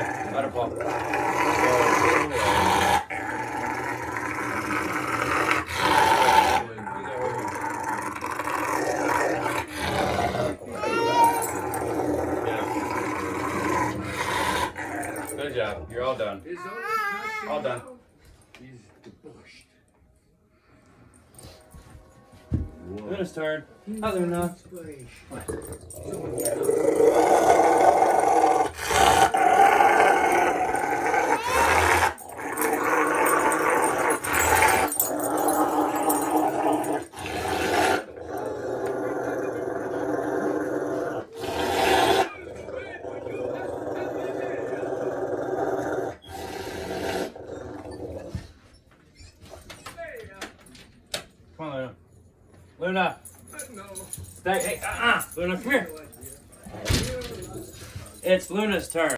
Her pop. Good job. You're all done. All done. He's debauched. Luna's turn. Hi, Luna. Inspiration. Come on, Luna. Luna. No. Stay. Hey, uh-uh. Luna, come here. It's Luna's turn.